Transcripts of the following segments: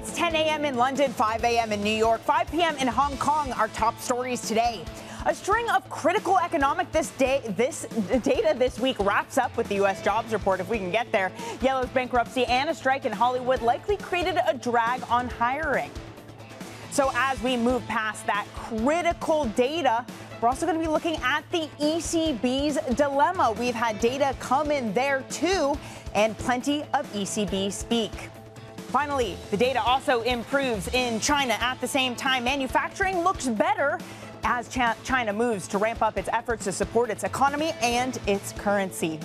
It's 10 a.m. in London, 5 a.m. in New York, 5 p.m. in Hong Kong. Our top stories today. A string of critical economic this day, this data this week wraps up with the U.S. jobs report. If we can get there, Yellow's bankruptcy and a strike in Hollywood likely created a drag on hiring. So as we move past that critical data, we're also going to be looking at the ECB's dilemma. We've had data come in there too, and plenty of ECB speak. Finally, the data also improves in China at the same time. Manufacturing looks better as China moves to ramp up its efforts to support its economy and its currency.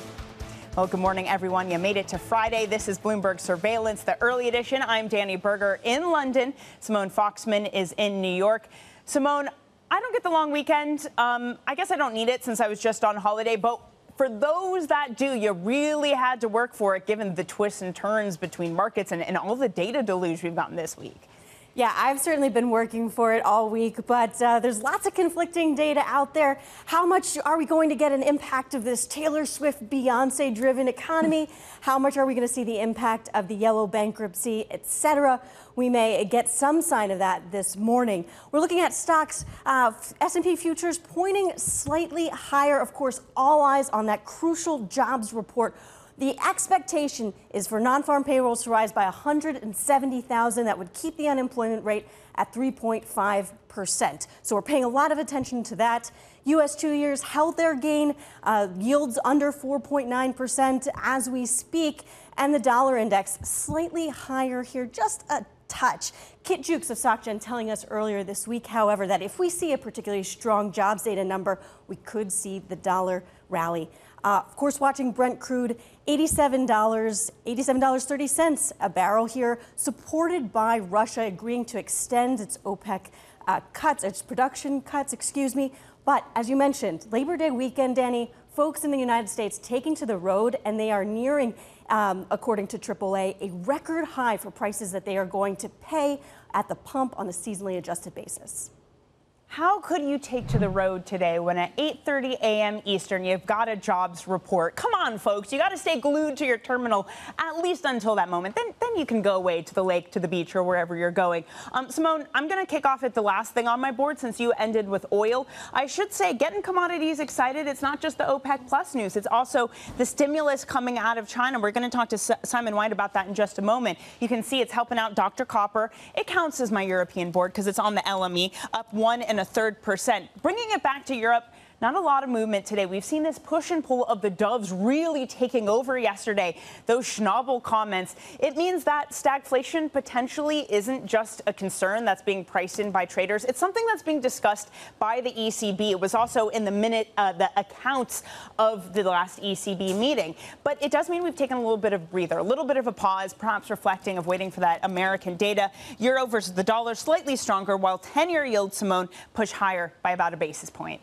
Well, good morning, everyone. You made it to Friday. This is Bloomberg Surveillance, the early edition. I'm Dani Burger in London. Simone Foxman is in New York. Simone, I don't get the long weekend. Um, I guess I don't need it since I was just on holiday, but for those that do, you really had to work for it given the twists and turns between markets and, and all the data deluge we've gotten this week. Yeah, I've certainly been working for it all week, but uh, there's lots of conflicting data out there. How much are we going to get an impact of this Taylor Swift, Beyonce driven economy? How much are we going to see the impact of the yellow bankruptcy, et cetera? We may get some sign of that this morning. We're looking at stocks, uh, S&P futures pointing slightly higher. Of course, all eyes on that crucial jobs report the expectation is for non-farm payrolls to rise by 170,000. That would keep the unemployment rate at 3.5%. So we're paying a lot of attention to that. U.S. two years held their gain, uh, yields under 4.9% as we speak, and the dollar index slightly higher here, just a touch. Kit Juckes of SocGen telling us earlier this week, however, that if we see a particularly strong jobs data number, we could see the dollar rally. Uh, of course, watching Brent crude, $87, $87.30 a barrel here, supported by Russia agreeing to extend its OPEC uh, cuts, its production cuts, excuse me. But as you mentioned, Labor Day weekend, Dani, folks in the United States taking to the road, and they are nearing, um, according to AAA, a record high for prices that they are going to pay at the pump on a seasonally adjusted basis. How could you take to the road today when at 8:30 a.m. Eastern you've got a jobs report? Come on, folks, you got to stay glued to your terminal at least until that moment. Then, then you can go away to the lake, to the beach, or wherever you're going. Um, Simone, I'm going to kick off at the last thing on my board since you ended with oil. I should say, getting commodities excited. It's not just the OPEC Plus news; it's also the stimulus coming out of China. We're going to talk to S- Simon White about that in just a moment. You can see it's helping out Dr. Copper. It counts as my European board because it's on the LME, up one and a third percent. Bringing it back to Europe, not a lot of movement today. We've seen this push and pull of the doves really taking over yesterday. Those Schnabel comments. It means that stagflation potentially isn't just a concern that's being priced in by traders. It's something that's being discussed by the ECB. It was also in the minute, uh, the accounts of the last ECB meeting. But it does mean we've taken a little bit of breather, a little bit of a pause, perhaps reflecting of waiting for that American data. Euro versus the dollar slightly stronger, while 10-year yield, Simone, push higher by about a basis point.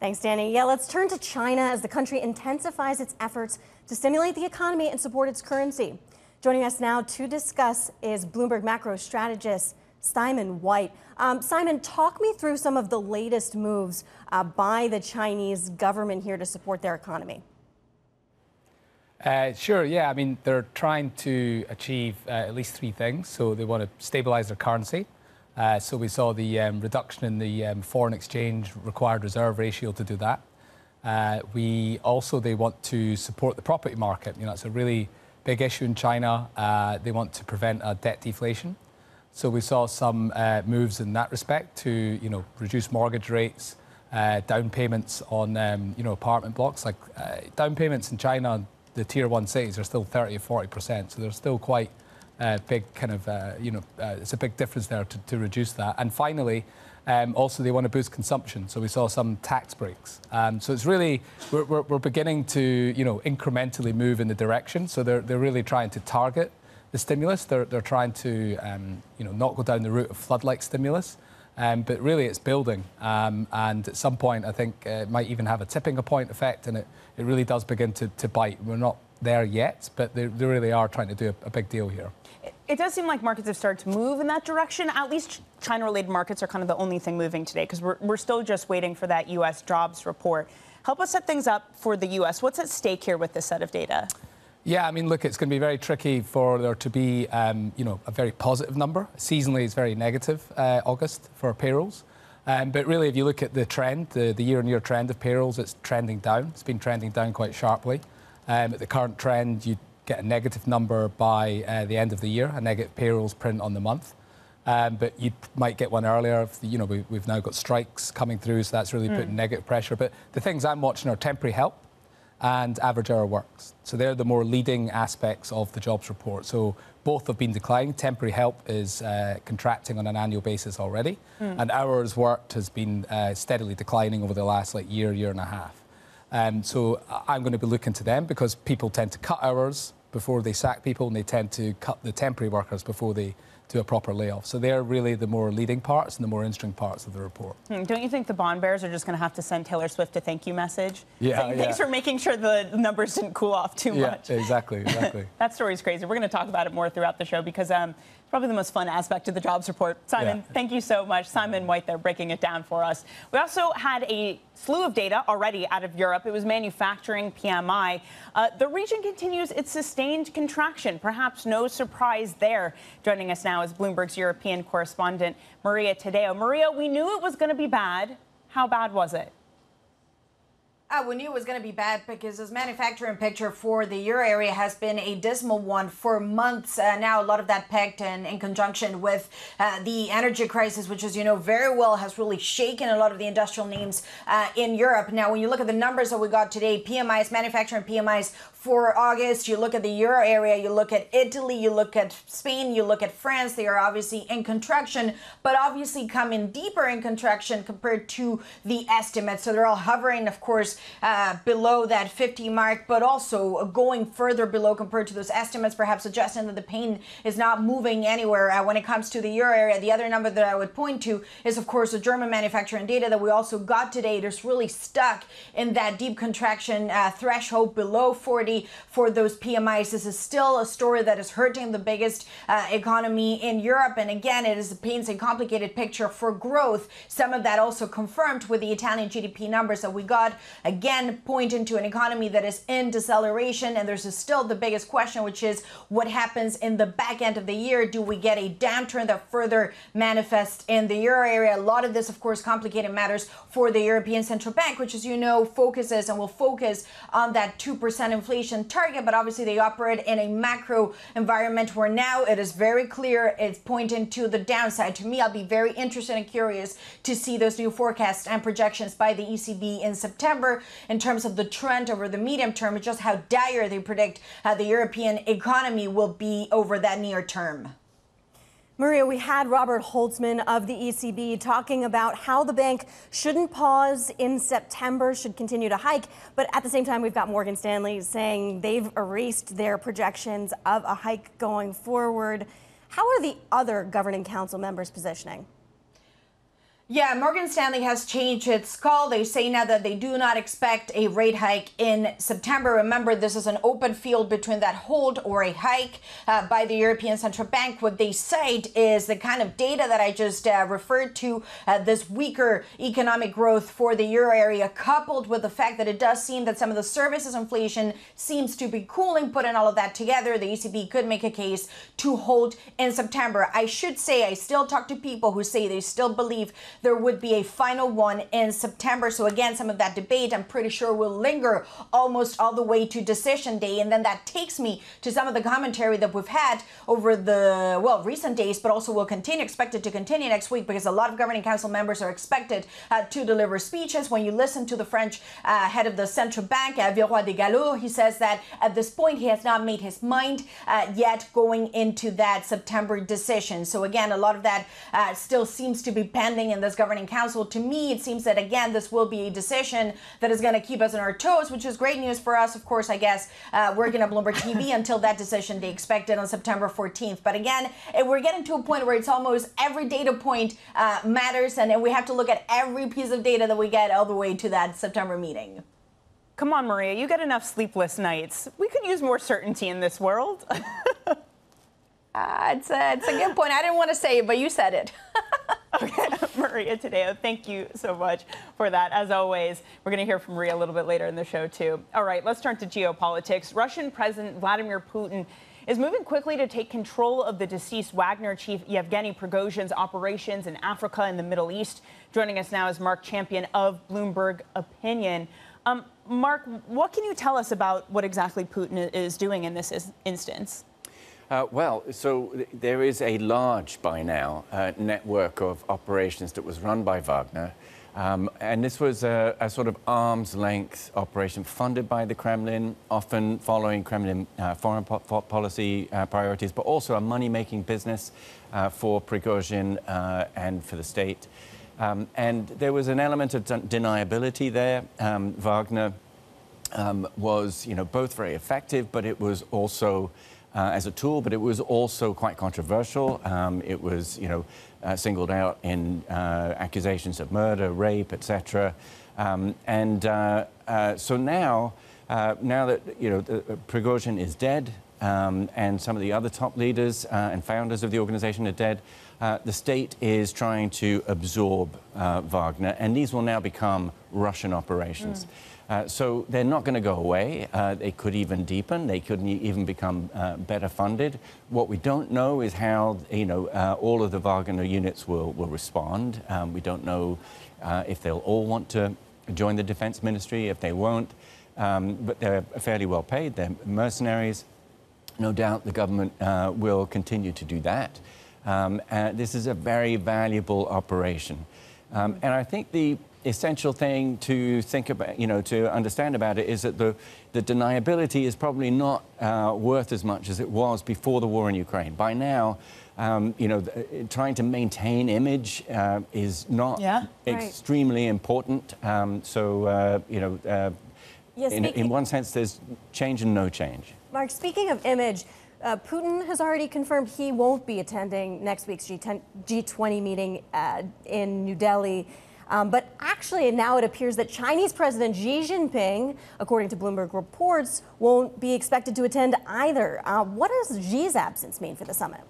Thanks, Dani. Yeah, let's turn to China as the country intensifies its efforts to stimulate the economy and support its currency. Joining us now to discuss is Bloomberg macro strategist Simon White. Um, Simon, talk me through some of the latest moves uh, by the Chinese government here to support their economy. Uh, sure, yeah. I mean, they're trying to achieve uh, at least three things. So they want to stabilize their currency. Uh, so we saw the um, reduction in the um, foreign exchange required reserve ratio to do that. Uh, we also they want to support the property market. You know, it's a really big issue in China. Uh, they want to prevent a debt deflation. So we saw some moves in that respect to you know reduce mortgage rates, down payments on um, you know apartment blocks. Like down payments in China, the tier one cities are still 30 or 40 percent. So they're still quite uh, big kind of, uh, you know, uh, it's a big difference there to, to reduce that. And finally, um, also they want to boost consumption. So we saw some tax breaks. Um, so it's really, we're, we're, we're, beginning to, you know, incrementally move in the direction. So they're, they're really trying to target the stimulus. They're, they're trying to, um, you know, not go down the route of flood-like stimulus. Um, but really, it's building. Um, and at some point, I think uh, it might even have a tipping point effect, and it, it really does begin to, to bite. We're not there yet, but they, they really are trying to do a, a big deal here. It does seem like markets have started to move in that direction. At least China related markets are kind of the only thing moving today because we're, we're still just waiting for that U.S. jobs report. Help us set things up for the U.S. What's at stake here with this set of data? Yeah, I mean, look, it's going to be very tricky for there to be, um, you know, a very positive number. Seasonally, it's very negative, uh, August, for payrolls. Um, but really, if you look at the trend, the, the year-on-year trend of payrolls, it's trending down. It's been trending down quite sharply. Um, at the current trend, you get a negative number by uh, the end of the year, a negative payrolls print on the month. Um, but you might get one earlier. If, you know, we, have now got strikes coming through, so that's really mm. putting negative pressure. But the things I'm watching are temporary help and average hour works. So they're the more leading aspects of the jobs report. So both have been declining. Temporary help is uh, contracting on an annual basis already, mm. and hours worked has been uh, steadily declining over the last like year, year and a half. Um, so I'm going to be looking to them because people tend to cut hours before they sack people, and they tend to cut the temporary workers before they do a proper layoff. So they're really the more leading parts and the more interesting parts of the report. Hmm, don't you think the bond bears are just going to have to send Taylor Swift a thank you message? Yeah, Saying, Thanks yeah. for making sure the numbers didn't cool off too yeah, much. exactly, exactly. that story's crazy. We're going to talk about it more throughout the show because um, probably the most fun aspect of the jobs report. Simon, yeah. thank you so much. Simon White there breaking it down for us. We also had a slew of data already out of Europe. It was manufacturing PMI. Uh, the region continues its sustained contraction. Perhaps no surprise there. Joining us now is Bloomberg's European correspondent, Maria Tadeo. Maria, we knew it was going to be bad. How bad was it? Uh, we knew it was going to be bad because this manufacturing picture for the euro area has been a dismal one for months uh, now. A lot of that pegged in, in conjunction with uh, the energy crisis, which, as you know very well, has really shaken a lot of the industrial names uh, in Europe. Now, when you look at the numbers that we got today, PMIs, manufacturing PMIs for August, you look at the euro area, you look at Italy, you look at Spain, you look at France, they are obviously in contraction, but obviously come in deeper in contraction compared to the estimates. So they're all hovering, of course, uh, below that 50 mark, but also going further below compared to those estimates, perhaps suggesting that the pain is not moving anywhere uh, when it comes to the euro area. The other number that I would point to is, of course, the German manufacturing data that we also got today. It's really stuck in that deep contraction uh, threshold below 40 for those PMIs. This is still a story that is hurting the biggest uh, economy in Europe. And again, it is a paints a complicated picture for growth. Some of that also confirmed with the Italian GDP numbers that we got again pointing to an economy that is in deceleration. And there's still the biggest question, which is what happens in the back end of the year? Do we get a downturn that further manifests in the euro area? A lot of this, of course, complicated matters for the European Central Bank, which, as you know, focuses and will focus on that 2% inflation target. But obviously, they operate in a macro environment where now it is very clear it's pointing to the downside. To me, I'll be very interested and curious to see those new forecasts and projections by the ECB in September in terms of the trend over the medium term, just how dire they predict how the European economy will be over that near term. Maria, we had Robert Holzmann of the ECB talking about how the bank shouldn't pause in September, should continue to hike. But at the same time, we've got Morgan Stanley saying they've erased their projections of a hike going forward. How are the other governing council members positioning? Yeah, Morgan Stanley has changed its call. They say now that they do not expect a rate hike in September. Remember, this is an open field between that hold or a hike uh, by the European Central Bank. What they cite is the kind of data that I just uh, referred to, uh, this weaker economic growth for the euro area, coupled with the fact that it does seem that some of the services inflation seems to be cooling. Putting all of that together, the ECB could make a case to hold in September. I should say, I still talk to people who say they still believe there would be a final one in September. So again, some of that debate I'm pretty sure will linger almost all the way to decision day. And then that takes me to some of the commentary that we've had over the, well, recent days, but also will continue, expected to continue next week because a lot of governing council members are expected uh, to deliver speeches. When you listen to the French uh, head of the central bank, uh, Villeroy de Galhau, he says that at this point he has not made his mind uh, yet going into that September decision. So again, a lot of that uh, still seems to be pending in this governing council. To me, it seems that again, this will be a decision that is going to keep us on our toes, which is great news for us, of course, I guess, uh, working at Bloomberg TV until that decision they expected on September 14th. But again, we're getting to a point where it's almost every data point uh, matters, and we have to look at every piece of data that we get all the way to that September meeting. Come on, Maria, you get enough sleepless nights. We could use more certainty in this world. uh, it's, a, it's a good point. I didn't want to say it, but you said it. okay. Maria Tadeo, thank you so much for that. As always, we're going to hear from Maria a little bit later in the show, too. All right, let's turn to geopolitics. Russian President Vladimir Putin is moving quickly to take control of the deceased Wagner chief Yevgeny Prigozhin's operations in Africa and the Middle East. Joining us now is Marc Champion of Bloomberg Opinion. Um, Marc, what can you tell us about what exactly Putin is doing in this instance? Uh, well, so there is a large, by now, uh, network of operations that was run by Wagner. Um, and this was a, a, sort of arm's length operation funded by the Kremlin, often following Kremlin uh, foreign po policy uh, priorities, but also a money making business uh, for Prigozhin uh, and for the state. Um, and there was an element of deniability there. Um, Wagner um, was, you know, both very effective, but it was also uh, as a tool, but it was also quite controversial. Um, it was, you know, uh, singled out in uh, accusations of murder, rape, etc. Um, and uh, uh, so now, uh, now that you know Prigozhin is dead, um, and some of the other top leaders and founders of the organization are dead, the state is trying to absorb Wagner, and these will now become Russian operations. Mm. Uh, so they're not going to go away. Uh, they could even deepen. They could even become uh, better funded. What we don't know is how you know uh, all of the Wagner units will will respond. Um, we don't know uh, if they'll all want to join the defense ministry, if they won't. Um, but they're fairly well paid. They're mercenaries. No doubt the government will continue to do that. Um, this is a very valuable operation. Um, and I think the essential thing to think about, you know, to understand about it is that the, the deniability is probably not uh, worth as much as it was before the war in Ukraine. By now, um, you know, trying to maintain image uh, is not yeah, extremely right. important. Um, so, uh, you know, uh, yes, in, in one sense, there's change and no change. Mark, speaking of image, uh, Putin has already confirmed he won't be attending next week's G10, G20 meeting uh, in New Delhi. Um, but actually, now it appears that Chinese President Xi Jinping, according to Bloomberg reports, won't be expected to attend either. Uh, what does Xi's absence mean for the summit?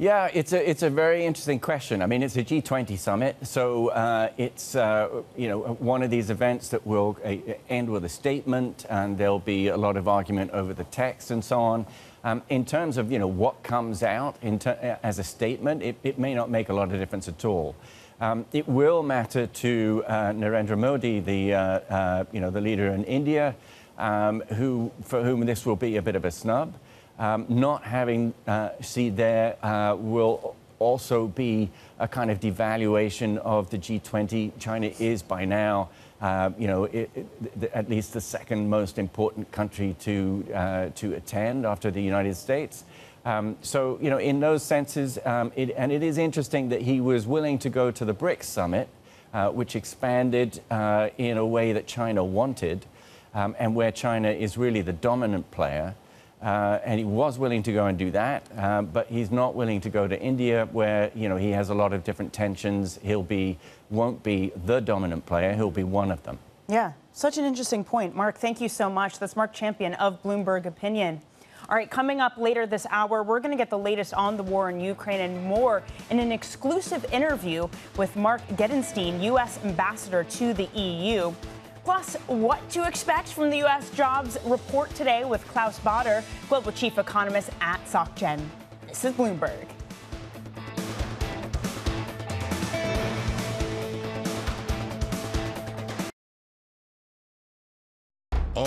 Yeah, it's a, it's a very interesting question. I mean, it's a G20 summit, so uh, it's uh, you know one of these events that will uh, end with a statement, and there'll be a lot of argument over the text and so on. Um, in terms of you know what comes out as a statement, it, it may not make a lot of difference at all. Um, it will matter to uh, Narendra Modi, the, uh, uh, you know, the leader in India, um, who, for whom this will be a bit of a snub. Um, not having uh, there uh, will also be a kind of devaluation of the G20. China is by now, uh, you know, it, it, at least the second most important country to, uh, to attend after the United States. Um, so, you know, in those senses, um, it, and it is interesting that he was willing to go to the BRICS summit, uh, which expanded uh, in a way that China wanted, um, and where China is really the dominant player. Uh, and he was willing to go and do that, uh, but he's not willing to go to India, where you know he has a lot of different tensions. He'll be won't be the dominant player. He'll be one of them. Yeah, such an interesting point, Marc. Thank you so much. That's Marc Champion of Bloomberg Opinion. All right, coming up later this hour, we're going to get the latest on the war in Ukraine and more in an exclusive interview with Mark Gitenstein, U.S. ambassador to the EU. Plus, what to expect from the U.S. jobs report today with Klaus Baader, global chief economist at SocGen. This is Bloomberg.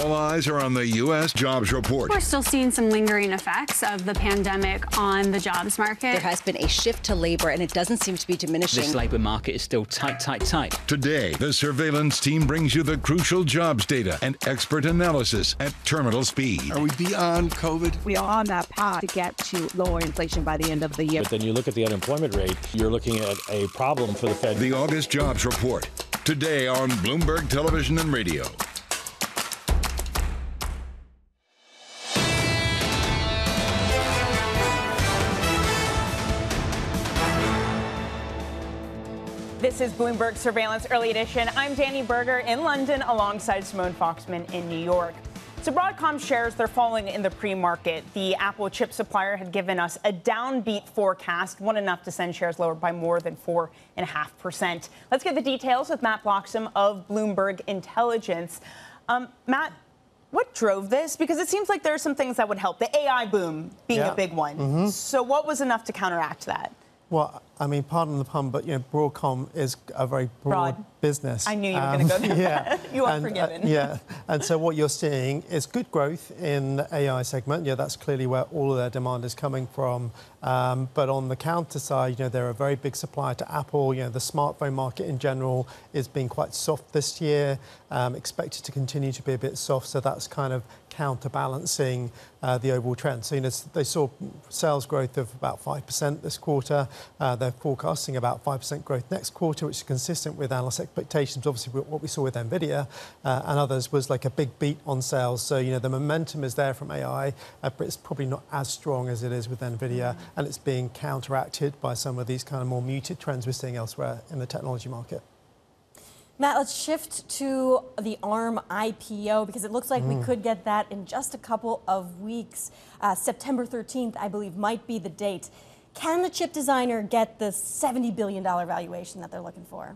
All eyes are on the U.S. jobs report. We're still seeing some lingering effects of the pandemic on the jobs market. There has been a shift to labor, and it doesn't seem to be diminishing. This labor market is still tight, tight, tight. Today, the surveillance team brings you the crucial jobs data and expert analysis at terminal speed. Are we beyond COVID? We are on that path to get to lower inflation by the end of the year. But then you look at the unemployment rate, you're looking at a problem for the Fed. The August jobs report. Today on Bloomberg Television and Radio. This is Bloomberg Surveillance Early Edition. I'm Dani Burger in London alongside Simone Foxman in New York. So Broadcom shares they're falling in the pre-market. The Apple chip supplier had given us a downbeat forecast, one enough to send shares lower by more than four and a half percent. Let's get the details with Matt Bloxham of Bloomberg Intelligence. Um, Matt, what drove this? Because it seems like there are some things that would help. The AI boom being yeah. a big one. Mm-hmm. So what was enough to counteract that? Well, I mean, pardon the pun, but you know, Broadcom is a very broad, Broad. business. I knew you were Um, going to go there. yeah, you are and, uh, forgiven. yeah, and so what you're seeing is good growth in the AI segment. Yeah, that's clearly where all of their demand is coming from. Um, but on the counter side, you know, they're a very big supplier to Apple. You know, the smartphone market in general is being quite soft this year, um, expected to continue to be a bit soft. So that's kind of counterbalancing uh, the overall trend. So you know, they saw sales growth of about 5% this quarter. Uh, they're forecasting about 5% growth next quarter, which is consistent with analyst expectations. Obviously, what we saw with Nvidia uh, and others was like a big beat on sales. So you know, the momentum is there from AI, but it's probably not as strong as it is with Nvidia, and it's being counteracted by some of these kind of more muted trends we're seeing elsewhere in the technology market. Matt, let's shift to the ARM IPO because it looks like we Mm. could get that in just a couple of weeks. Uh, September 13th, I believe, might be the date. Can the chip designer get the $70 billion valuation that they're looking for?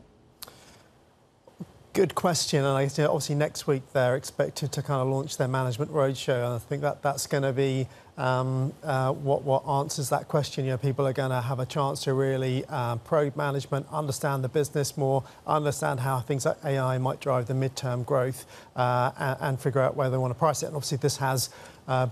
Good question, and I guess, obviously next week they're expected to kind of launch their management roadshow, and I think that that's going to be um, uh, what what answers that question. You know, people are going to have a chance to really um, probe management, understand the business more, understand how things like AI might drive the midterm growth, uh, and, and figure out where they want to price it. And obviously, this has uh,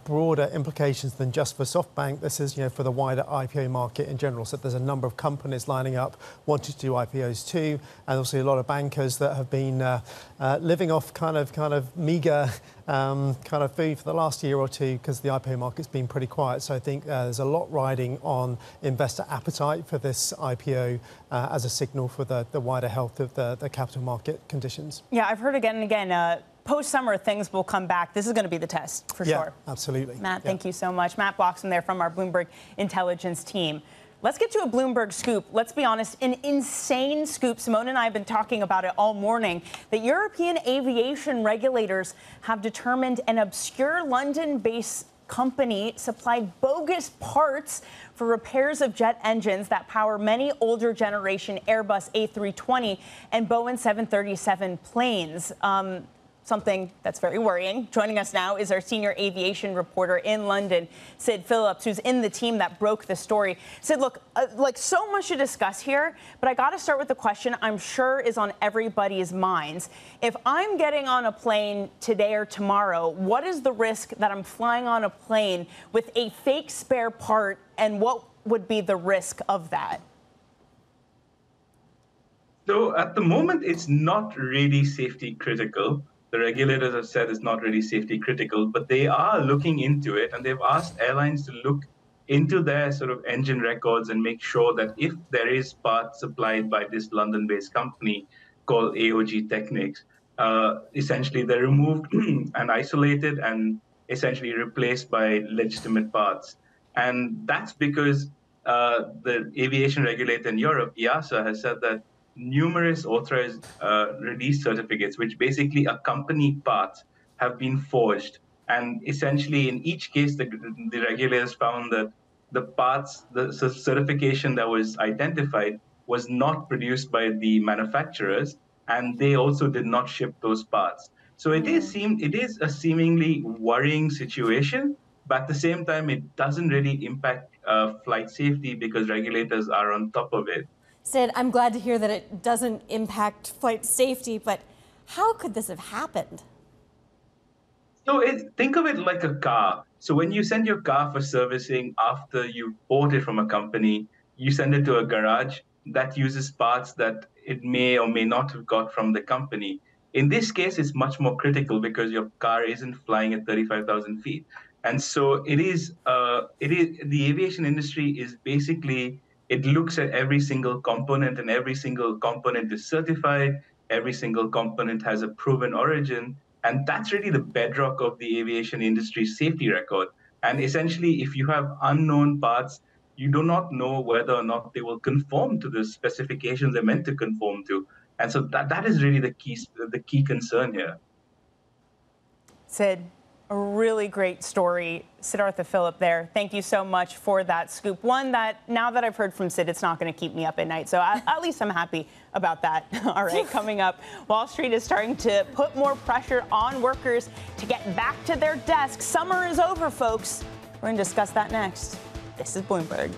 broader implications than just for SoftBank. This is, you know, for the wider IPO market in general. So there's a number of companies lining up wanting to do IPOs too, and obviously a lot of bankers that have been uh, uh, living off kind of kind of meager um, kind of food for the last year or two because the IPO market's been pretty quiet. So I think uh, there's a lot riding on investor appetite for this IPO uh, as a signal for the, the wider health of the, the capital market conditions. Yeah, I've heard again and again. Post summer, things will come back. This is going to be the test for yeah, sure. absolutely. Matt, Yeah. thank you so much. Matt Bloxham there from our Bloomberg intelligence team. Let's get to a Bloomberg scoop. Let's be honest, an insane scoop. Simone and I have been talking about it all morning. The European aviation regulators have determined an obscure London based company supplied bogus parts for repairs of jet engines that power many older generation Airbus A320 and Boeing 737 planes. Um, something that's very worrying. Joining us now is our senior aviation reporter in London, Sid Phillips, who's in the team that broke the story. Sid, look, uh, like so much to discuss here, but I got to start with the question I'm sure is on everybody's minds. If I'm getting on a plane today or tomorrow, what is the risk that I'm flying on a plane with a fake spare part, and what would be the risk of that? So at the moment, it's not really safety critical. The regulators have said it's not really safety critical, but they are looking into it and they've asked airlines to look into their sort of engine records and make sure that if there is parts supplied by this London based company called AOG Technics, uh, essentially they're removed and isolated and essentially replaced by legitimate parts. And that's because uh, the aviation regulator in Europe, EASA, has said that numerous authorized uh, release certificates, which basically accompany parts, have been forged. And essentially, in each case, the, the regulators found that the parts, the certification that was identified was not produced by the manufacturers, and they also did not ship those parts. So it is seem it is a seemingly worrying situation, but at the same time, it doesn't really impact uh, flight safety because regulators are on top of it. Sid, I'm glad to hear that it doesn't impact flight safety, but how could this have happened? So it, think of it like a car. So when you send your car for servicing after you bought it from a company, you send it to a garage that uses parts that it may or may not have got from the company. In this case, it's much more critical because your car isn't flying at 35,000 feet. And so it is, uh, it is, the aviation industry is basically, it looks at every single component and every single component is certified. Every single component has a proven origin. And that's really the bedrock of the aviation industry's safety record. And essentially, if you have unknown parts, you do not know whether or not they will conform to the specifications they're meant to conform to. And so that, that is really the key, the key concern here. Sid, A really great story. Siddhartha Philip there. Thank you so much for that scoop. One that now that I've heard from Sid, it's not going to keep me up at night. So at, at least I'm happy about that. All right, coming up, Wall Street is starting to put more pressure on workers to get back to their desks. Summer is over, folks. We're going to discuss that next. This is Bloomberg.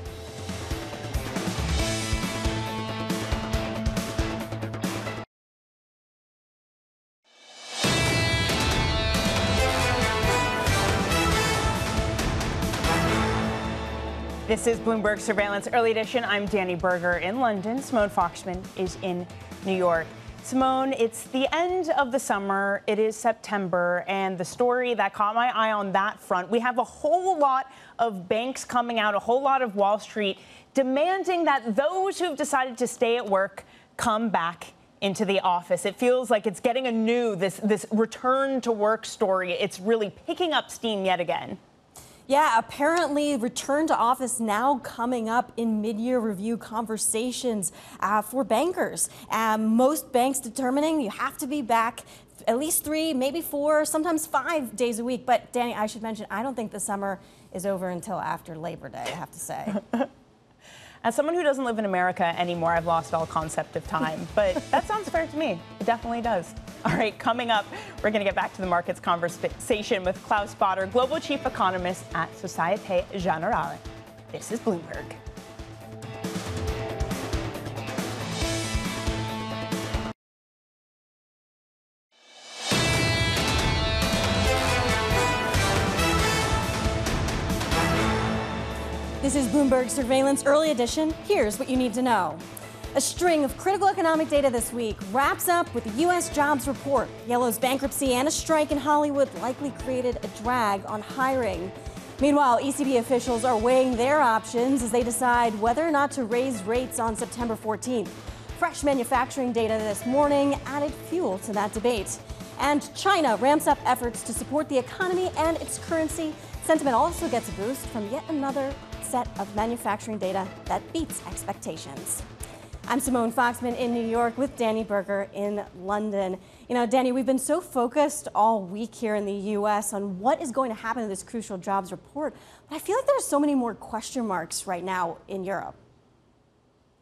This is Bloomberg Surveillance Early Edition. I'm Dani Burger in London. Simone Foxman is in New York. Simone, it's the end of the summer. It is September, and the story that caught my eye on that front, we have a whole lot of banks coming out, a whole lot of Wall Street demanding that those who've decided to stay at work come back into the office. It feels like it's getting a new this this return to work story. It's really picking up steam yet again. Yeah, apparently return to office now coming up in mid-year review conversations uh, for bankers. Um, most banks determining you have to be back at least three, maybe four, sometimes five days a week. But Dani, I should mention, I don't think the summer is over until after Labor Day, I have to say. As someone who doesn't live in America anymore, I've lost all concept of time. But that sounds fair to me. It definitely does. All right, coming up, we're going to get back to the markets conversation with Klaus Baader, Global Chief Economist at Societe Generale. This is Bloomberg. Is Bloomberg Surveillance Early Edition. Here's what you need to know. A string of critical economic data this week wraps up with the U.S. jobs report. Yellow's bankruptcy and a strike in Hollywood likely created a drag on hiring. Meanwhile, ECB officials are weighing their options as they decide whether or not to raise rates on September 14th. Fresh manufacturing data this morning added fuel to that debate. And China ramps up efforts to support the economy and its currency. Sentiment also gets a boost from yet another set of manufacturing data that beats expectations. I'm Simone Foxman in New York with Dani Burger in London. You know, Dani, we've been so focused all week here in the U.S. on what is going to happen to this crucial jobs report, but I feel like there are so many more question marks right now in Europe.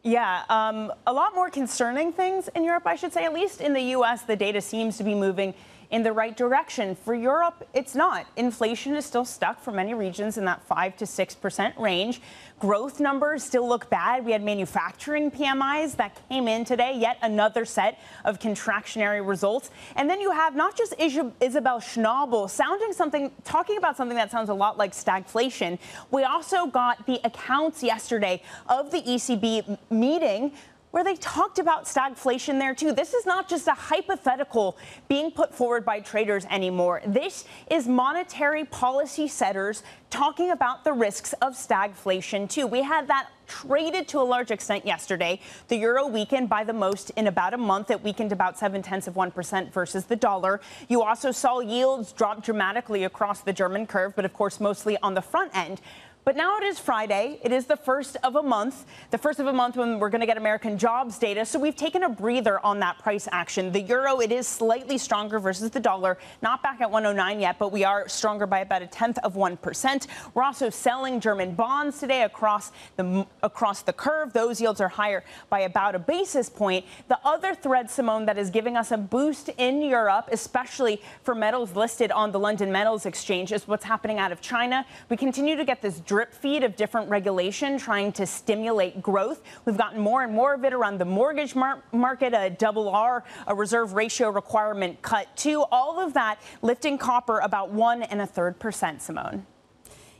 Yeah, um, a lot more concerning things in Europe, I should say. At least in the U.S., the data seems to be moving in the right direction. For Europe, it's not. Inflation is still stuck for many regions in that 5 to 6% range. Growth numbers still look bad. We had manufacturing PMIs that came in today, yet another set of contractionary results. And then you have not just Isabel Schnabel sounding something, talking about something that sounds a lot like stagflation. We also got the accounts yesterday of the ECB meeting where they talked about stagflation there too. This is not just a hypothetical being put forward by traders anymore. This is monetary policy setters talking about the risks of stagflation too. We had that traded to a large extent yesterday. The euro weakened by the most in about a month. It weakened about seven tenths of 1% versus the dollar. You also saw yields drop dramatically across the German curve, but of course, mostly on the front end. But now it is Friday. It is the first of a month, the first of a month when we're going to get American jobs data. So we've taken a breather on that price action. The euro, it is slightly stronger versus the dollar, not back at 109 yet, but we are stronger by about a tenth of 1%. We're also selling German bonds today across the across the curve. Those yields are higher by about a basis point. The other thread, Simone, that is giving us a boost in Europe, especially for metals listed on the London Metals Exchange, is what's happening out of China. We continue to get this drip feed of different regulation trying to stimulate growth. We've gotten more and more of it around the mortgage mar- market, a double R, a reserve ratio requirement cut too. All of that lifting copper about one and a third percent, Simone.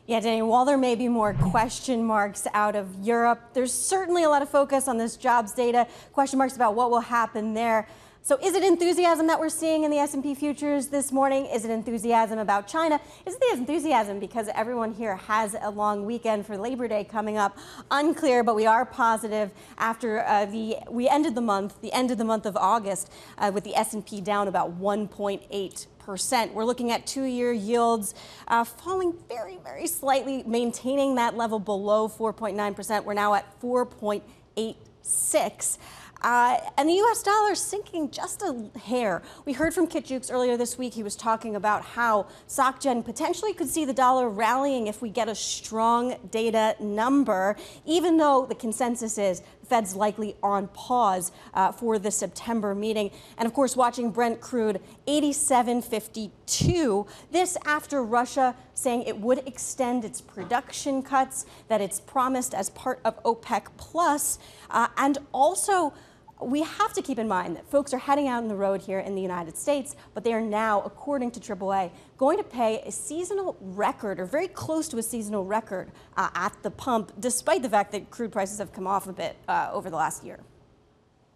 Yeah, Dani, while there may be more question marks out of Europe, there's certainly a lot of focus on this jobs data, question marks about what will happen there. So is it enthusiasm that we're seeing in the S&P futures this morning? Is it enthusiasm about China? Is it the enthusiasm because everyone here has a long weekend for Labor Day coming up? Unclear, but we are positive after uh, the we ended the month, the end of the month of August, uh, with the S&P down about 1.8 percent. We're looking at two-year yields uh, falling very, very slightly, maintaining that level below 4.9 percent. We're now at 4.86. Uh, and the U.S. dollar sinking just a hair. We heard from Kit Juckes earlier this week. He was talking about how SocGen potentially could see the dollar rallying if we get a strong data number, even though the consensus is Fed's likely on pause uh, for the September meeting. And of course, watching Brent crude 87.52. This after Russia saying it would extend its production cuts that it's promised as part of OPEC Plus, uh, and also we have to keep in mind that folks are heading out on the road here in the United States, but they are now, according to AAA, going to pay a seasonal record or very close to a seasonal record uh, at the pump, despite the fact that crude prices have come off a bit uh, over the last year.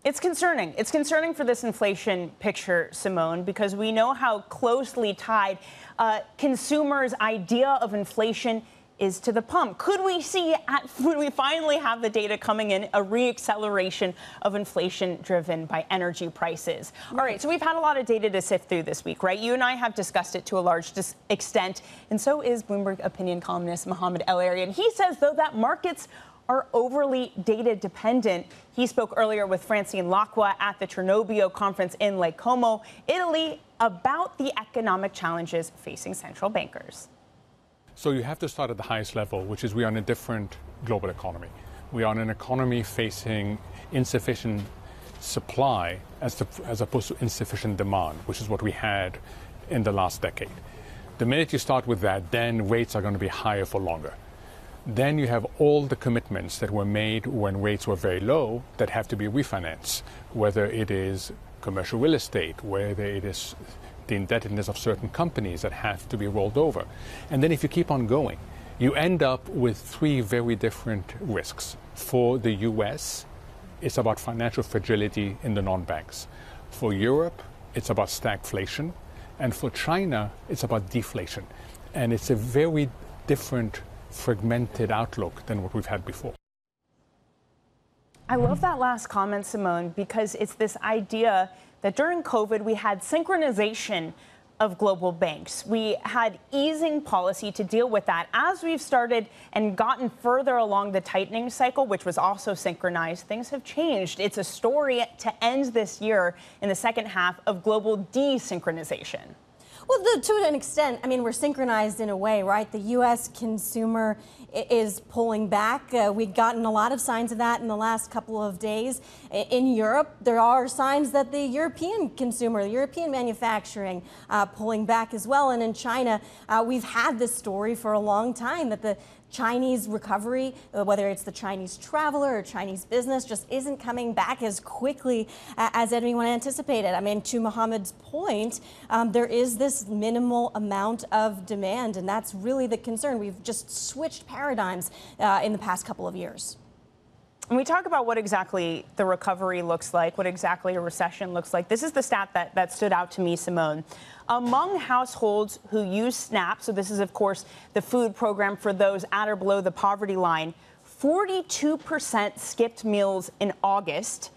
It's concerning. It's concerning for this inflation picture, Simone, because we know how closely tied uh, consumers' idea of inflation is to the pump. Could we see, at, when we finally have the data coming in, a reacceleration of inflation driven by energy prices? All right, so we've had a lot of data to sift through this week, right? You and I have discussed it to a large extent, and so is Bloomberg opinion columnist Mohamed El-Erian. He says, though, that markets are overly data dependent. He spoke earlier with Francine Lacqua at the Cernobbio conference in Lake Como, Italy, about the economic challenges facing central bankers. So you have to start at the highest level, which is we are in a different global economy. We are in an economy facing insufficient supply as, to, as opposed to insufficient demand, which is what we had in the last decade. The minute you start with that, then rates are going to be higher for longer. Then you have all the commitments that were made when rates were very low that have to be refinanced, whether it is commercial real estate, whether it is the indebtedness of certain companies that have to be rolled over. And then if you keep on going, you end up with three very different risks. For the US, it's about financial fragility in the non banks. For Europe, it's about stagflation. And for China, it's about deflation. And it's a very different, fragmented outlook than what we've had before. I love that last comment, Simone, because it's this idea that during COVID, we had synchronization of global banks. We had easing policy to deal with that. As we've started and gotten further along the tightening cycle, which was also synchronized, things have changed. It's a story to end this year in the second half of global desynchronization. Well, the, to an extent, I mean, we're synchronized in a way, right? The U.S. consumer is pulling back. Uh, we've gotten a lot of signs of that in the last couple of days. In Europe, there are signs that the European consumer, the European manufacturing, uh, pulling back as well. And in China, uh, we've had this story for a long time that the Chinese recovery, uh, whether it's the Chinese traveler or Chinese business, just isn't coming back as quickly uh, as anyone anticipated. I mean, to Mohamed's point, um, there is this minimal amount of demand, and that's really the concern. We've just switched paradigms uh, in the past couple of years. When we talk about what exactly the recovery looks like, what exactly a recession looks like, this is the stat that, that stood out to me, Simone. Among households who use SNAP, so this is, of course, the food program for those at or below the poverty line, 42% skipped meals in August,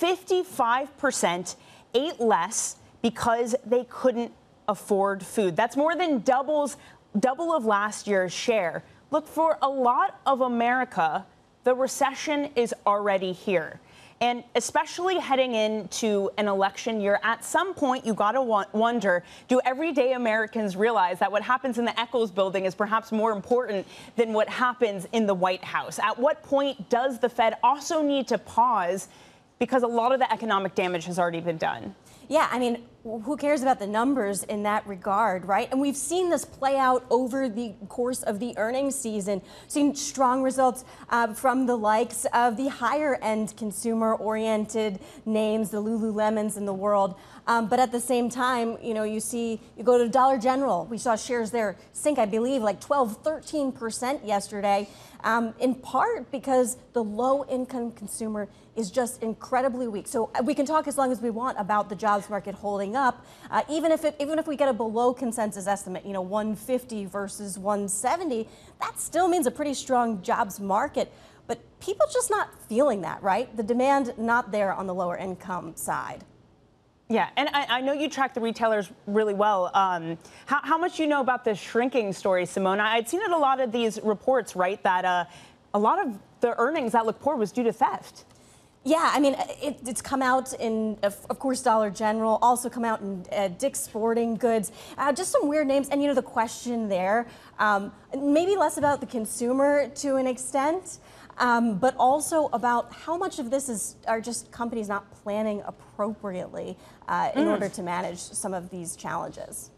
55% ate less because they couldn't afford food. That's more than doubles double of last year's share. Look, for a lot of America, the recession is already here. And especially heading into an election year, at some point you got to wonder do everyday Americans realize that what happens in the Eccles building is perhaps more important than what happens in the White House? At what point does the Fed also need to pause because a lot of the economic damage has already been done? Yeah, I mean, who cares about the numbers in that regard, right? And we've seen this play out over the course of the earnings season, seen strong results uh, from the likes of the higher end consumer oriented names, the Lululemons in the world. Um, but at the same time, you know, you see, you go to Dollar General, we saw shares there sink, I believe, like 12, 13% yesterday, um, in part because the low income consumer is just incredibly weak. So uh, we can talk as long as we want about the jobs market holding up, uh, even if it, even if we get a below consensus estimate, you know, 150 versus 170, that still means a pretty strong jobs market. But people just not feeling that, right? The demand not there on the lower income side. Yeah, and I, I, know you track the retailers really well. Um, how, how, much do you know about the shrinking story, Simone? I'd seen in a lot of these reports, right, that uh, a lot of the earnings that look poor was due to theft. Yeah, I mean, it, it's come out in, of, of, course, Dollar General, also come out in uh, Dick's Sporting Goods, uh, just some weird names. And, you know, the question there, um, maybe less about the consumer to an extent, um, but also about how much of this is are just companies not planning appropriately uh, in mm. order to manage some of these challenges.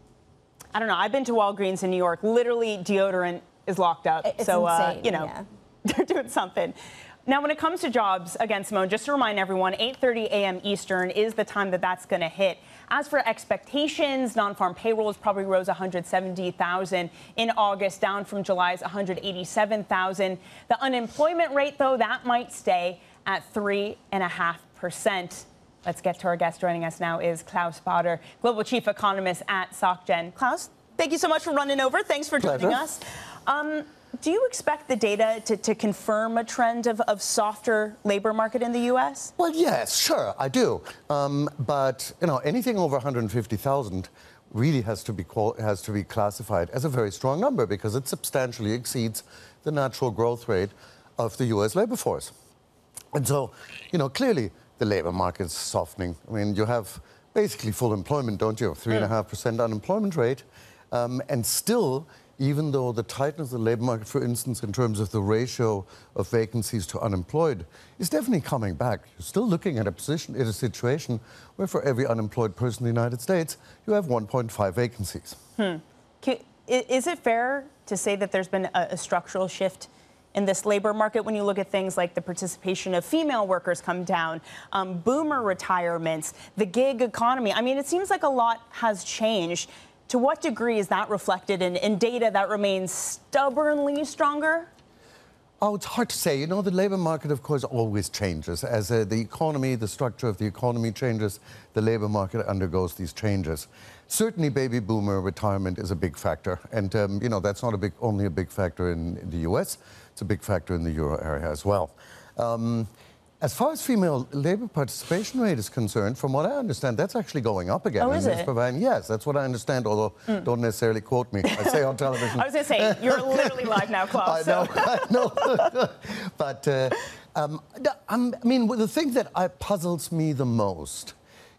I don't know. I've been to Walgreens in New York. Literally, deodorant is locked up. It's so, uh, you know, yeah. they're doing something. Now, when it comes to jobs, again, Simone, just to remind everyone, 8:30 a.m. Eastern is the time that that's going to hit. As for expectations, non-farm payrolls probably rose 170,000 in August, down from July's 187,000. The unemployment rate, though, that might stay at three and a half percent. Let's get to our guest. Joining us now is Klaus Baader, Global Chief Economist at SocGen. Klaus, thank you so much for running over. Thanks for joining Pleasure. us. Um, do you expect the data to, to confirm a trend of, of, softer labor market in the U.S.? Well, yes, sure, I do. Um, but you know, anything over 150,000 really has to be has to be classified as a very strong number because it substantially exceeds the natural growth rate of the U.S. labor force. And so, you know, clearly the labor market is softening. I mean, you have basically full employment, don't you? Three and a half percent unemployment rate, um, and still even though the tightness of the labor market, for instance, in terms of the ratio of vacancies to unemployed, is definitely coming back. You're still looking at a position, at a situation where for every unemployed person in the United States, you have 1.5 vacancies. Hmm. Is it fair to say that there's been a, a structural shift in this labor market when you look at things like the participation of female workers come down, um, boomer retirements, the gig economy. I mean, it seems like a lot has changed. To what degree is that reflected in, in data that remains stubbornly stronger? Oh, it's hard to say. You know, the labor market, of course, always changes. As uh, the economy, the structure of the economy changes, the labor market undergoes these changes. Certainly, baby boomer retirement is a big factor. And, um, you know, that's not a big, only a big factor in, in, the US, it's a big factor in the euro area as well. Um, as far as female labor participation rate is concerned, from what I understand, that's actually going up again. Oh, is it? Providing, yes, that's what I understand, although mm. don't necessarily quote me. I say on television. I was going to say, you're literally live now, Klaus. I know, I know. but, uh, um, I mean, the thing that I, puzzles me the most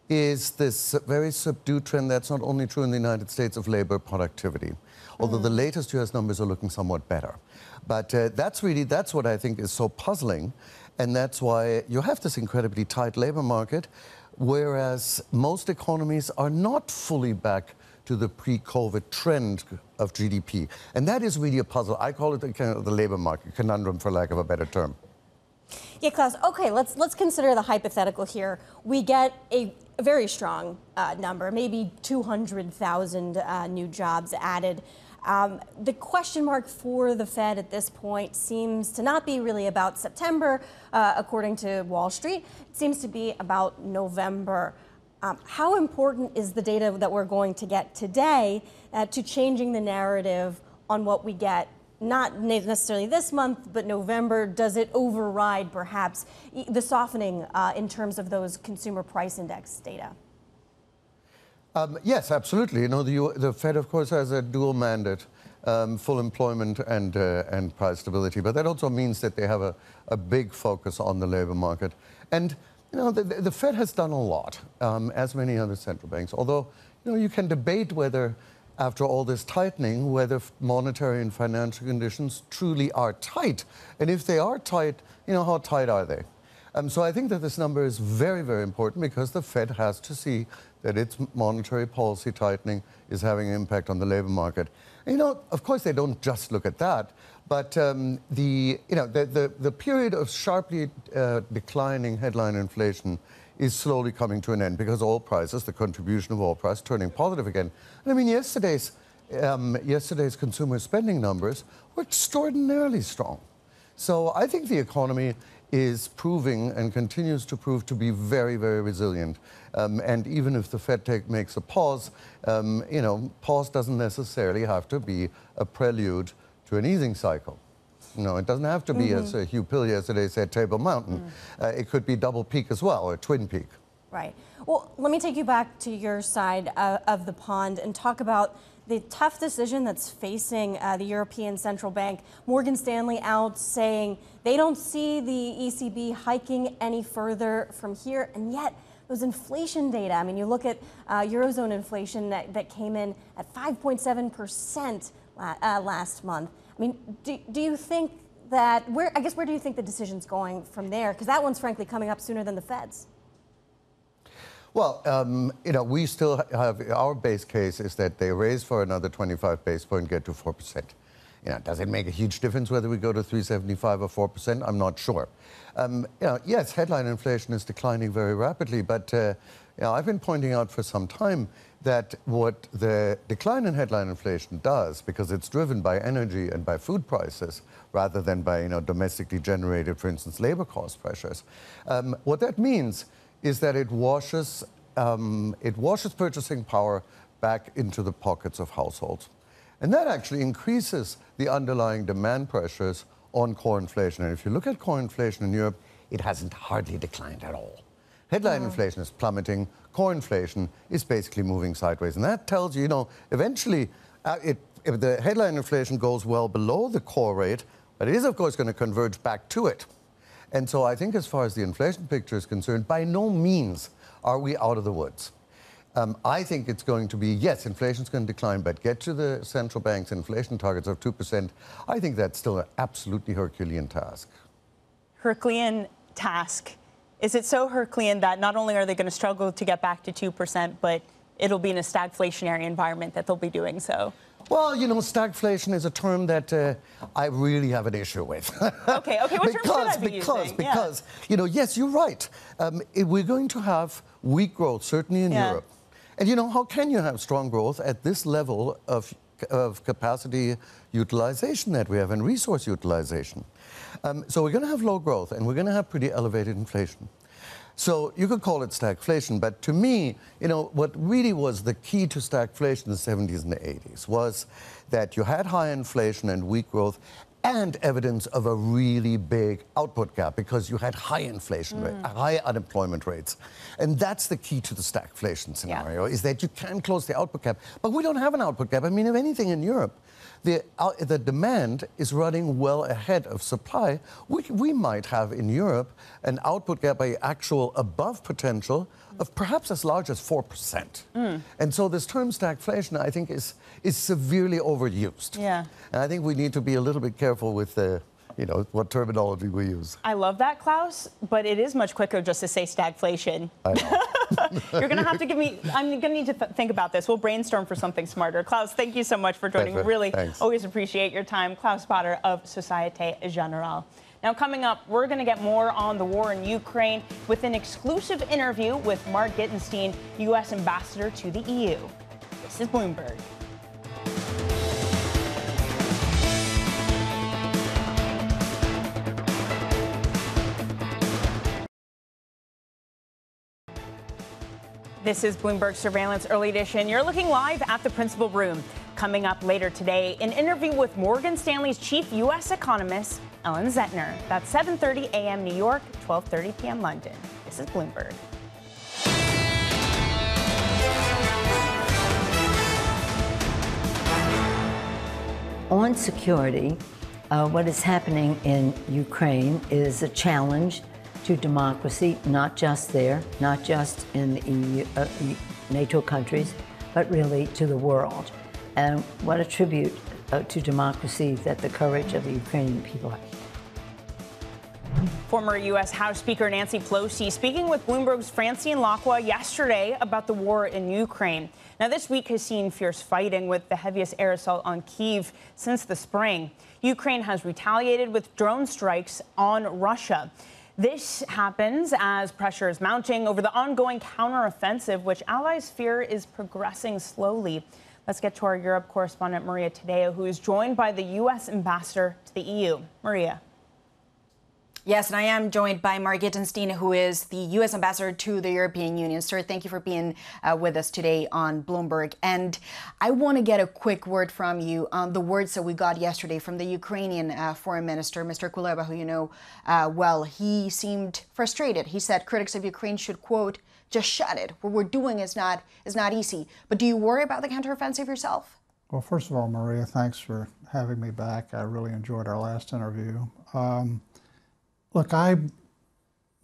is this very subdued trend that's not only true in the United States of labor productivity, although mm. the latest US numbers are looking somewhat better. But uh, that's really, that's what I think is so puzzling. And that's why you have this incredibly tight labor market, whereas most economies are not fully back to the pre-COVID trend of GDP. And that is really a puzzle. I call it the, the labor market conundrum, for lack of a better term. Yeah, Klaus. Okay, let's let's consider the hypothetical here. We get a very strong uh, number, maybe 200,000 uh, new jobs added. Um, the question mark for the Fed at this point seems to not be really about September, uh, according to Wall Street. It seems to be about November. Um, how important is the data that we're going to get today uh, to changing the narrative on what we get? Not necessarily this month, but November. Does it override perhaps the softening uh, in terms of those consumer price index data? Um, yes, absolutely. You know, the, the, Fed, of course, has a dual mandate, um, full employment and, uh, and price stability. But that also means that they have a, a big focus on the labor market. And, you know, the, the Fed has done a lot, um, as many other central banks. Although, you know, you can debate whether, after all this tightening, whether monetary and financial conditions truly are tight. And if they are tight, you know, how tight are they? Um, so I think that this number is very, very important because the Fed has to see that its monetary policy tightening is having an impact on the labor market. You know, of course, they don't just look at that, but um, the, you know, the, the, the period of sharply uh, declining headline inflation is slowly coming to an end because oil prices, the contribution of oil price, turning positive again. And I mean, yesterday's, um, yesterday's consumer spending numbers were extraordinarily strong. So I think the economy is proving and continues to prove to be very, very resilient. Um, and even if the Fed take, makes a pause, um, you know, pause doesn't necessarily have to be a prelude to an easing cycle. No, it doesn't have to be, mm -hmm. as uh, Huw Pill yesterday said, Table Mountain. Mm. Uh, it could be double peak as well, or twin peak. Right. Well, let me take you back to your side uh, of the pond and talk about the tough decision that's facing uh, the European Central Bank. Morgan Stanley out saying they don't see the ECB hiking any further from here, and yet those inflation data. I mean, you look at uh, Eurozone inflation that, that came in at 5.7% la- uh, last month. I mean, do, do you think that, where, I guess, where do you think the decision's going from there? Because that one's frankly coming up sooner than the Fed's. Well, um, you know, we still have our base case is that they raise for another 25 base point, get to 4%. You know, does it make a huge difference whether we go to 375 or 4%? I'm not sure. Um, you know, yes, headline inflation is declining very rapidly, but uh, you know, I've been pointing out for some time that what the decline in headline inflation does, because it's driven by energy and by food prices rather than by you know, domestically generated, for instance, labor cost pressures, um, what that means is that it washes, um, it washes purchasing power back into the pockets of households. And that actually increases the underlying demand pressures on core inflation. And if you look at core inflation in Europe, it hasn't hardly declined at all. Headline inflation is plummeting, core inflation is basically moving sideways. And that tells you, you know, eventually, uh, it, if the headline inflation goes well below the core rate, but it is, of course, going to converge back to it. And so I think, as far as the inflation picture is concerned, by no means are we out of the woods. Um, I think it's going to be yes, inflation's going to decline, but get to the central bank's inflation targets of 2%. I think that's still an absolutely Herculean task. Herculean task. Is it so Herculean that not only are they going to struggle to get back to 2%, but it'll be in a stagflationary environment that they'll be doing so? Well, you know, stagflation is a term that uh, I really have an issue with. Okay, okay, what term should I because, be because, using? Yeah. because, you know, yes, you're right. Um, we're going to have weak growth, certainly in Yeah. Europe. And, you know, how can you have strong growth at this level of, of capacity utilization that we have and resource utilization? Um, so we're going to have low growth and we're going to have pretty elevated inflation. So you could call it stagflation, but to me, you know, what really was the key to stagflation in the 70s and the 80s was that you had high inflation and weak growth and evidence of a really big output gap because you had high inflation rate, mm. high unemployment rates. And that's the key to the stagflation scenario is that you can close the output gap. But we don't have an output gap. I mean, if anything in Europe, the, uh, the demand is running well ahead of supply. We, we might have in Europe an output gap by actual above potential of perhaps as large as 4%. And so this term stagflation, I think, is, is severely overused. Yeah. And I think we need to be a little bit careful with the, you know, what terminology we use. I love that, Klaus, but it is much quicker just to say stagflation. I know. You're going to have to give me, I'm going to need to th- think about this. We'll brainstorm for something smarter. Klaus, thank you so much for joining. Pleasure. Really Thanks. always appreciate your time. Klaus Baader of Societe Generale. Now, coming up, we're going to get more on the war in Ukraine with an exclusive interview with Mark Gitenstein, U.S. Ambassador to the EU. This is Bloomberg. This is Bloomberg Surveillance Early Edition. You're looking live at the principal room. Coming up later today, an interview with Morgan Stanley's chief U.S. economist, Ellen Zentner. That's 7:30 a.m. New York, 12:30 p.m. London. This is Bloomberg. On security, uh, what is happening in Ukraine is a challenge to democracy, not just there, not just in the EU, uh, NATO countries, but really to the world. And what a tribute uh, to democracy that the courage of the Ukrainian people. Former U.S. House Speaker Nancy Pelosi speaking with Bloomberg's Francine Lacqua yesterday about the war in Ukraine. Now, this week has seen fierce fighting with the heaviest air assault on Kiev since the spring. Ukraine has retaliated with drone strikes on Russia. This happens as pressure is mounting over the ongoing counteroffensive, which allies fear is progressing slowly. Let's get to our Europe correspondent, Maria Tadeo, who is joined by the U.S. ambassador to the EU. Maria. Yes, and I am joined by Mark Gitenstein, who is the U.S. ambassador to the European Union. Sir, thank you for being uh, with us today on Bloomberg. And I want to get a quick word from you on the words that we got yesterday from the Ukrainian uh, foreign minister, Mr. Kuleba, who you know uh, well. He seemed frustrated. He said critics of Ukraine should, quote, just shut it. What we're doing is not is not easy. But do you worry about the counteroffensive yourself? Well, first of all, Maria, thanks for having me back. I really enjoyed our last interview. Um, look, I'm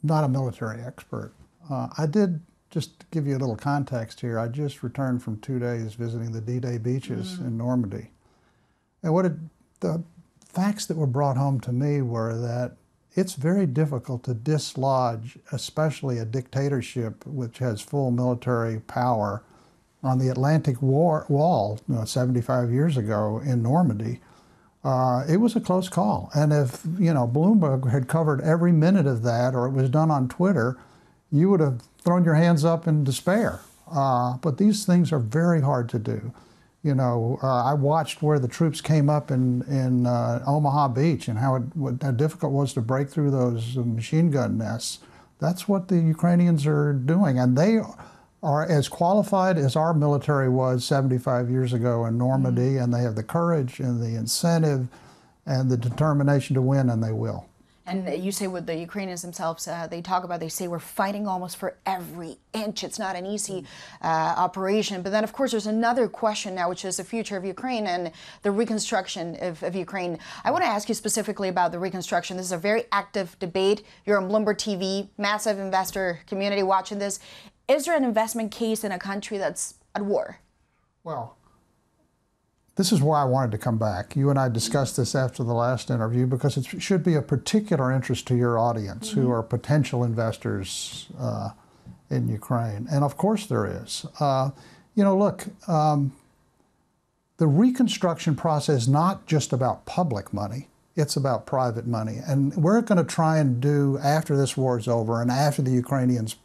not a military expert. Uh, I did, just to give you a little context here, I just returned from two days visiting the D Day beaches in Normandy. And what it, the facts that were brought home to me were that it's very difficult to dislodge, especially a dictatorship which has full military power on the Atlantic war, Wall you know, 75 years ago in Normandy. Uh, it was a close call. And if, you know, Bloomberg had covered every minute of that or it was done on Twitter, you would have thrown your hands up in despair. Uh, but these things are very hard to do. You know, uh, I watched where the troops came up in, in uh, Omaha Beach and how, it, what, how difficult it was to break through those machine gun nests. That's what the Ukrainians are doing. And they are as qualified as our military was 75 years ago in Normandy, and they have the courage and the incentive and the determination to win, and they will. And you say with the Ukrainians themselves, uh, they talk about, they say we're fighting almost for every inch. It's not an easy uh, operation. But then, of course, there's another question now, which is the future of Ukraine and the reconstruction of, of Ukraine. I want to ask you specifically about the reconstruction. This is a very active debate. You're on Bloomberg TV, massive investor community watching this. Is there an investment case in a country that's at war? Well, this is why I wanted to come back. You and I discussed this after the last interview because it should be of particular interest to your audience mm-hmm. who are potential investors uh, in Ukraine. And of course, there is. Uh, you know, look, um, the reconstruction process is not just about public money, it's about private money. And we're going to try and do, after this war is over and after the Ukrainians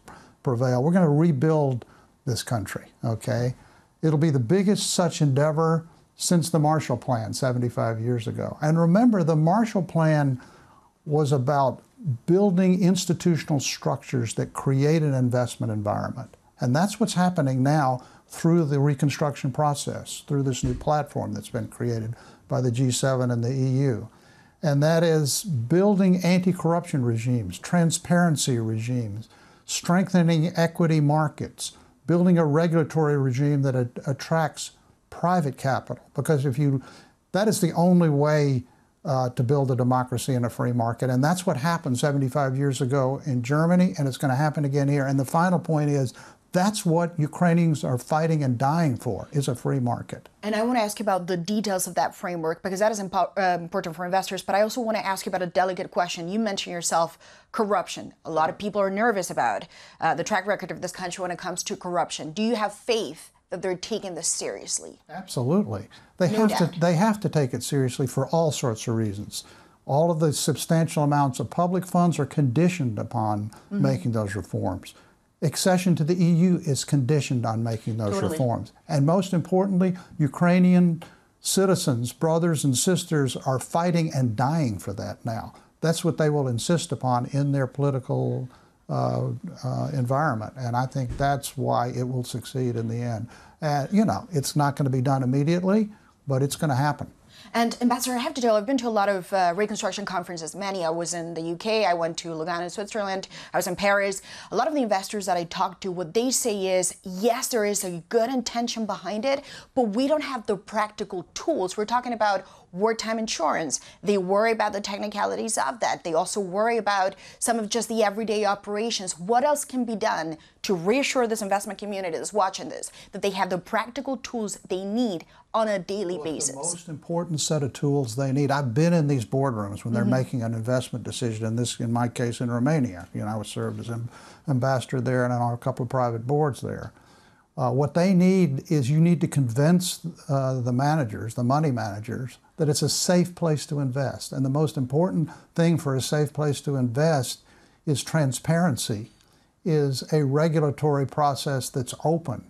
prevail, we're going to rebuild this country, okay? It'll be the biggest such endeavor since the Marshall Plan 75 years ago. And remember, the Marshall Plan was about building institutional structures that create an investment environment. And that's what's happening now through the reconstruction process, through this new platform that's been created by the G7 and the EU. And that is building anti corruption regimes, transparency regimes, strengthening equity markets, building a regulatory regime that attracts private capital. Because if you that is the only way uh, to build a democracy and a free market. And that's what happened 75 years ago in germany and it's going to happen again here. And the final point is that's what Ukrainians are fighting and dying for is a free market. And I want to ask you about the details of that framework because that is impo- uh, important for investors. But I also want to ask you about a delicate question. You mentioned yourself corruption. A lot of people are nervous about uh, the track record of this country when it comes to corruption. Do you have faith that they're taking this seriously. Absolutely. They No have doubt. to they have to take it seriously for all sorts of reasons. All of the substantial amounts of public funds are conditioned upon Mhm. making those reforms. Accession to the EU is conditioned on making those Totally. reforms. And most importantly, Ukrainian citizens, brothers and sisters, are fighting and dying for that now. That's what they will insist upon in their political uh, uh, environment. And I think that's why it will succeed in the end. And, you know, it's not going to be done immediately, but it's going to happen. And Ambassador, I have to tell, I've been to a lot of uh, reconstruction conferences. Many. I was in the UK. I went to Lugano, Switzerland. I was in Paris. A lot of the investors that I talked to, what they say is, yes, there is a good intention behind it, but we don't have the practical tools. We're talking about wartime insurance. They worry about the technicalities of that. They also worry about some of just the everyday operations. What else can be done to reassure this investment community that's watching this that they have the practical tools they need on a daily basis? The most important set of tools they need. I've been in these boardrooms when they're Mhm. making an investment decision. In this, in my case, in Romania, you know, I was served as an ambassador there and on a couple of private boards there. Uh, what they need is you need to convince uh, the managers, the money managers, that it's a safe place to invest. And the most important thing for a safe place to invest is transparency, is a regulatory process that's open.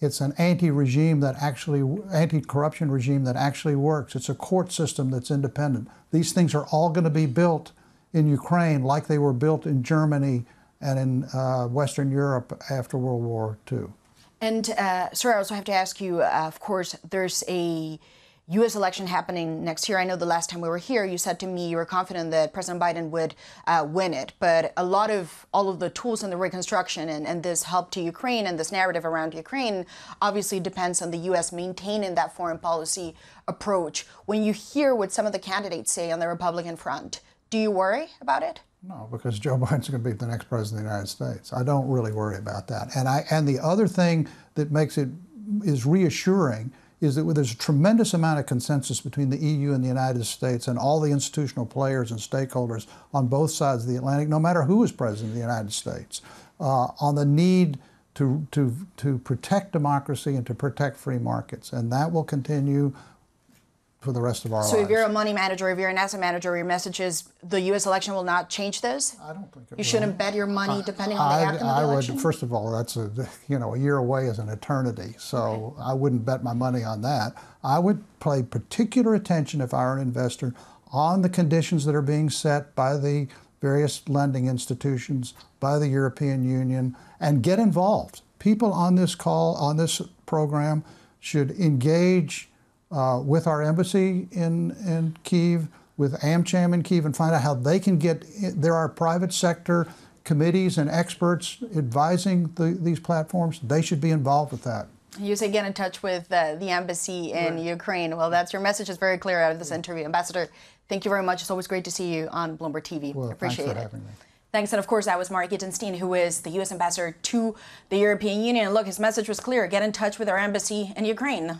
It's an anti-regime that actually, anti-corruption regime that actually works. It's a court system that's independent. These things are all going to be built in Ukraine like they were built in Germany and in uh, Western Europe after World War II. And uh, sir, I also have to ask you. Uh, of course, there's a U.S. election happening next year. I know the last time we were here, you said to me you were confident that President Biden would uh, win it. But a lot of all of the tools in the reconstruction and, and this help to Ukraine and this narrative around Ukraine obviously depends on the U.S. maintaining that foreign policy approach. When you hear what some of the candidates say on the Republican front, do you worry about it? No, because Joe Biden's going to be the next president of the United States. I don't really worry about that. And I and the other thing that makes it is reassuring is that there's a tremendous amount of consensus between the EU and the United States and all the institutional players and stakeholders on both sides of the Atlantic, no matter who is president of the United States, uh, on the need to, to, to protect democracy and to protect free markets. And that will continue for the rest of our so lives. if you're a money manager, if you're an asset manager, your message is the U.S. election will not change this. I don't think you shouldn't bet your money depending on the I, outcome I of the would. election. First of all, that's a you know a year away is an eternity, so I wouldn't bet my money on that. I would pay particular attention if I were an investor on the conditions that are being set by the various lending institutions, by the European Union, and get involved. People on this call on this program should engage uh, with our embassy in, in Kiev, with AmCham in Kiev, and find out how they can get. There are private sector committees and experts advising the, these platforms. They should be involved with that. You say get in touch with uh, the embassy in right. Ukraine. Well, that's your message is very clear out of this interview, Ambassador. Thank you very much. It's always great to see you on Bloomberg TV. Well, Appreciate thanks for it. having me. Thanks. And of course, that was Mark Gitenstein, who is the U.S. ambassador to the European Union. And look, his message was clear get in touch with our embassy in Ukraine.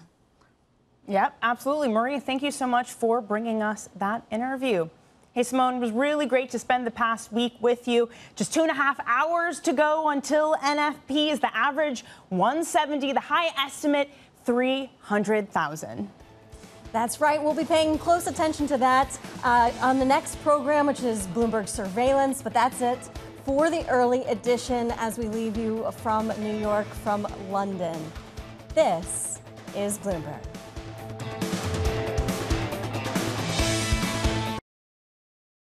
Yep, absolutely. Maria, thank you so much for bringing us that interview. Hey, Simone, it was really great to spend the past week with you. Just two and a half hours to go until NFP is the average 170, the high estimate 300,000. That's right. We'll be paying close attention to that uh, on the next program, which is Bloomberg Surveillance. But that's it for the early edition as we leave you from New York, from London. This is Bloomberg.